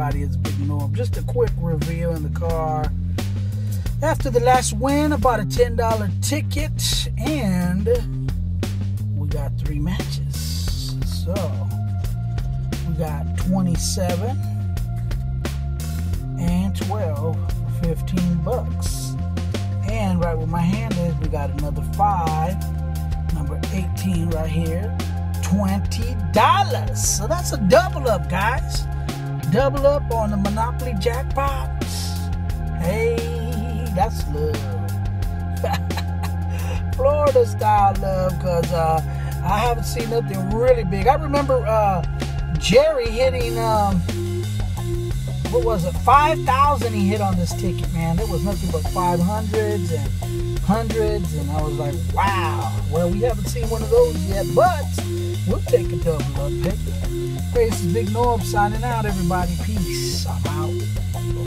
everybody? It's Big Norb. Just a quick review in the car. After the last win, about a $10 ticket, and we got three matches. So we got 27 and 12 for 15 bucks. And right where my hand is, we got another five, number 18 right here, $20. So that's a double up, guys. Double up on the Monopoly jackpot. Hey, that's love. Florida style love, because uh, I haven't seen nothing really big. I remember uh, Jerry hitting, um, what was it, 5,000 he hit on this ticket, man. It was nothing but 500s and hundreds, and I was like, wow. Well, we haven't seen one of those yet, but we'll take a double up pick. This is Big Norb signing out, everybody. Peace. I'm out.